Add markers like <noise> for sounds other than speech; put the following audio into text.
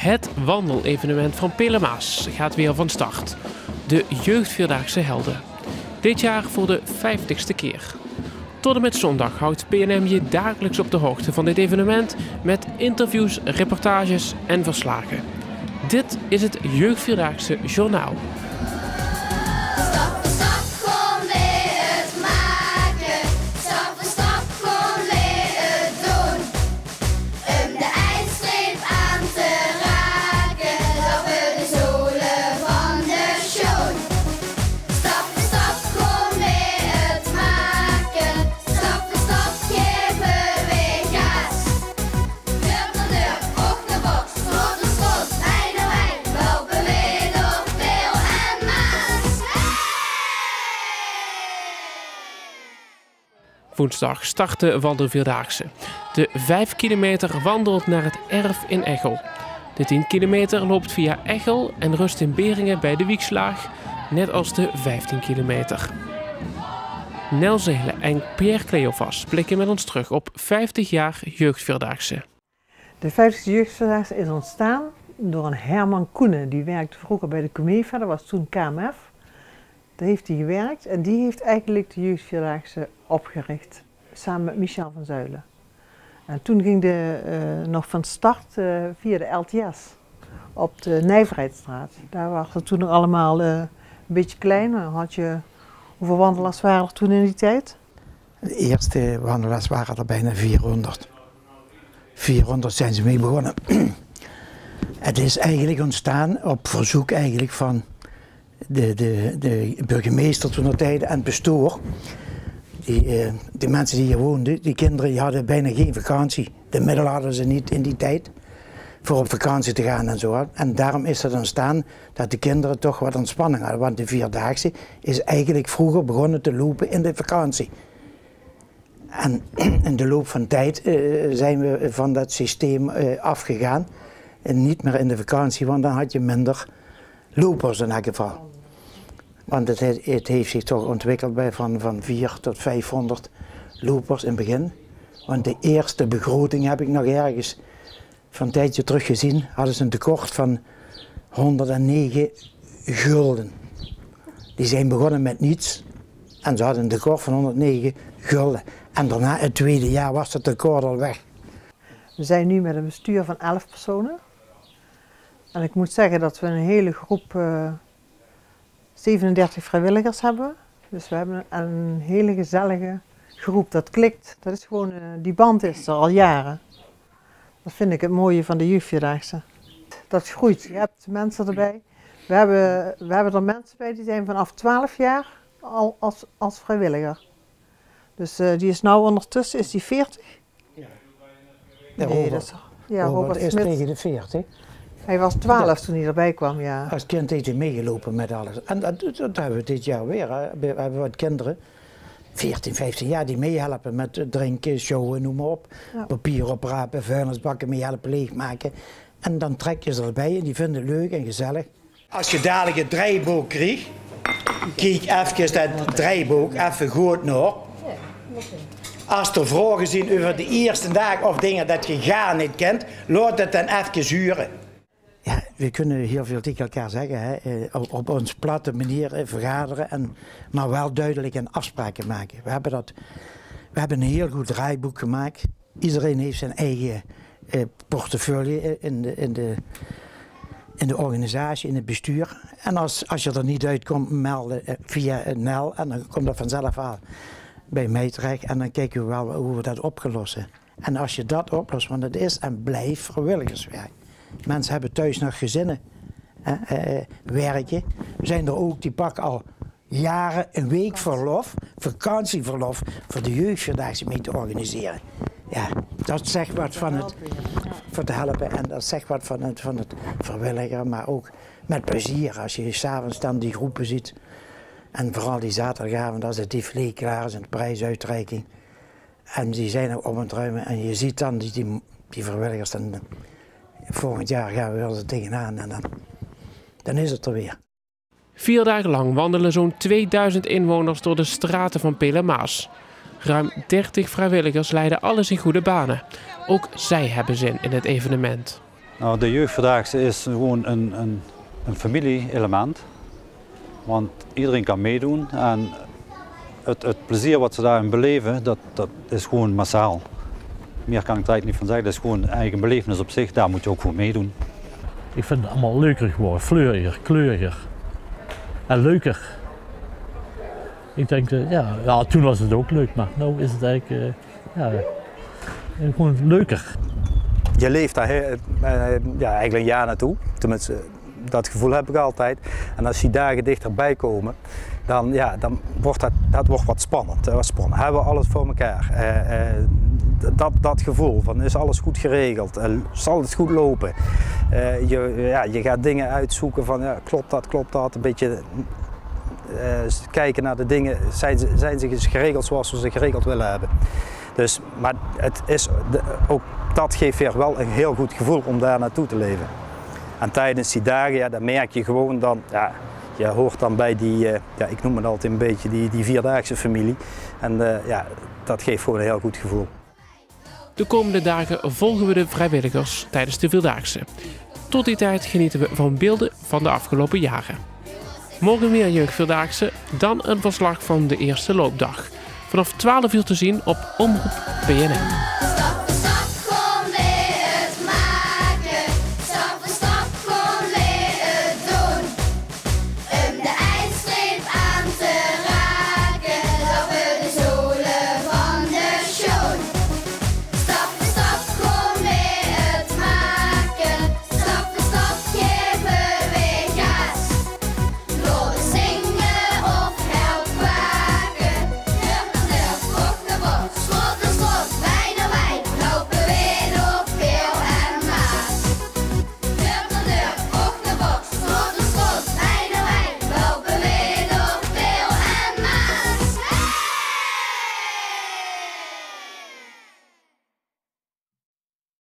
Het wandelevenement van Pelemaas gaat weer van start. De Jeugdvierdaagse Helden. Dit jaar voor de vijftigste keer. Tot en met zondag houdt PNM je dagelijks op de hoogte van dit evenement met interviews, reportages en verslagen. Dit is het Jeugdvierdaagse Journaal. Woensdag start de Wandelvierdaagse. De 5 kilometer wandelt naar het erf in Echel. De 10 kilometer loopt via Echel en rust in Beringen bij de Wiekslaag, net als de 15 kilometer. Nel en Pierre Cleovas blikken met ons terug op 50 jaar Jeugdvierdaagse. De 50 jeugdvierdaagse is ontstaan door een Herman Koenen. Die werkte vroeger bij de Comefa, dat was toen KMF. Daar heeft hij gewerkt en die heeft eigenlijk de jeugdvierdaagse opgericht. Samen met Michel van Zuilen. En toen ging de eh, nog van start eh, via de LTS op de Nijverheidstraat. Daar waren het toen allemaal eh, een beetje klein. Had je, hoeveel wandelaars waren er toen in die tijd? De eerste wandelaars waren er bijna 400. 400 zijn ze mee begonnen. <clears throat> Het is eigenlijk ontstaan op verzoek eigenlijk van de, de, de burgemeester toen tijd en bestuur. Die, de mensen die hier woonden, die kinderen die hadden bijna geen vakantie. De middelen hadden ze niet in die tijd voor op vakantie te gaan en zo. En daarom is het ontstaan dat de kinderen toch wat ontspanning hadden. Want de Vierdaagse is eigenlijk vroeger begonnen te lopen in de vakantie. En <clears throat> in de loop van tijd eh, zijn we van dat systeem eh, afgegaan. En niet meer in de vakantie, want dan had je minder lopers in elk geval. Want het, he- het heeft zich toch ontwikkeld bij van, van 4 tot 500 lopers in het begin. Want de eerste begroting heb ik nog ergens van een tijdje terug gezien. Hadden ze een tekort van 109 gulden. Die zijn begonnen met niets. En ze hadden een tekort van 109 gulden. En daarna, het tweede jaar, was het tekort al weg. We zijn nu met een bestuur van 11 personen. En ik moet zeggen dat we een hele groep eh 37 vrijwilligers hebben. Dus we hebben een, hele gezellige groep. Dat klikt. Dat is gewoon, eh, die band is er al jaren. Dat vind ik het mooie van de jeugdvierdaagse. Dat groeit. Je hebt mensen erbij. We hebben, we hebben er mensen bij die zijn vanaf 12 jaar al als, als vrijwilliger. Dus eh, die is nou ondertussen, is die 40? De Nee, Robert. dat is, ja, Robert Robert is Smit. tegen de 40. Hij was 12 toen hij erbij kwam, ja. Als kind heeft hij meegelopen met alles. En dat, dat, dat hebben we dit jaar weer. We hebben wat kinderen, 14, 15 jaar, die meehelpen met drinken, showen, noem maar op. Ja. Papier oprapen, vuilnisbakken meehelpen leegmaken. En dan trek je ze erbij en die vinden het leuk en gezellig. Als je dadelijk het draaiboek krijgt, kijk even dat draaiboek even goed naar. Als er vragen zijn over de eerste dag of dingen dat je gaar niet kent, laat het dan even zuren. We kunnen heel veel tegen elkaar zeggen, hè? eh, op, op ons platte manier eh, vergaderen, en, maar wel duidelijk en afspraken maken. We hebben, dat, we hebben een heel goed draaiboek gemaakt. Iedereen heeft zijn eigen eh, portefeuille eh, in de, in, de, in de organisatie, in het bestuur. En als, als je er niet uitkomt, melden via NEL en dan komt dat vanzelf aan bij mij terecht. En dan kijken we wel hoe we dat opgelossen. En als je dat oplost, want het is en blijft vrijwilligerswerk. Mensen hebben thuis nog gezinnen, hè, eh, werken. Er zijn er ook die pakken al jaren een week verlof, vakantieverlof, voor de jeugdvierdaagse mee te organiseren. Ja, dat zegt wat van het, voor te helpen en dat zegt wat van het, van het vrijwilliger, maar ook met plezier. Als je s'avonds dan die groepen ziet, en vooral die zaterdagavond als het défilé klaar is en de prijsuitreiking. En die zijn op het ruimen en je ziet dan die, die, die vrijwilligers dan volgend jaar gaan we wel eens tegenaan en dan, dan is het er weer. Vier dagen lang wandelen zo'n 2000 inwoners door de straten van Pelemaas. Ruim 30 vrijwilligers leiden alles in goede banen. Ook zij hebben zin in het evenement. Nou, de jeugdvierdaagse is gewoon een, een, een familie-element. Want iedereen kan meedoen en het, het plezier wat ze daarin beleven, dat, dat is gewoon massaal. Meer kan ik er eigenlijk niet van zeggen. Dat is gewoon een eigen belevenis op zich, daar moet je ook voor meedoen. Ik vind het allemaal leuker geworden, fleuriger, kleuriger en leuker. Ik denk, eh, ja, ja, toen was het ook leuk, maar nu is het eigenlijk eh, ja, eh, gewoon leuker. je leeft daar ja, eigenlijk een jaar naartoe. Tenminste, dat gevoel heb ik altijd. En als die dagen dichterbij komen, dan, ja, dan wordt dat, dat wordt wat spannend. Wat spannend. Hebben we alles voor elkaar? Eh, eh, dat, dat gevoel van is alles goed geregeld? Eh, zal het goed lopen? Je, ja, je gaat dingen uitzoeken van ja, klopt dat, klopt dat? Een beetje kijken naar de dingen. Zijn ze, zijn ze geregeld zoals we ze geregeld willen hebben? Dus, maar het is, ook dat geeft weer wel een heel goed gevoel om daar naartoe te leven. En tijdens die dagen, ja, dan merk je gewoon dan, ja, je hoort dan bij die, eh, ja, ik noem het altijd een beetje die, die vierdaagse familie. En eh, ja, dat geeft gewoon een heel goed gevoel. De komende dagen volgen we de vrijwilligers tijdens de Vierdaagse. Tot die tijd genieten we van beelden van de afgelopen jaren. Morgen weer Jeugdvierdaagse, dan een verslag van de eerste loopdag. Vanaf 12 uur te zien op Omroep PNN.